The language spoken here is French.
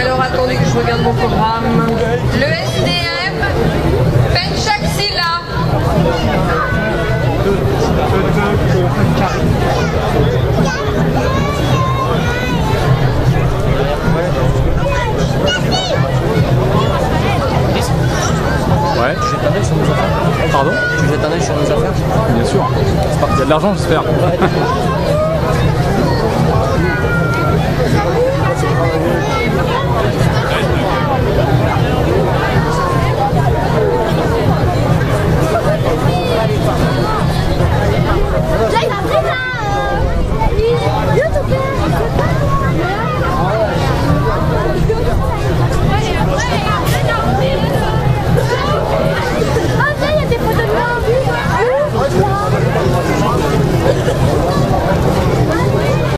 Alors, attendez que je regarde mon programme. Le SDM, Penchaxila. Ouais. Tu jettes un œil sur nos affaires? Pardon? Tu jettes un sur nos affaires? Bien sûr. Il y a de l'argent, j'espère.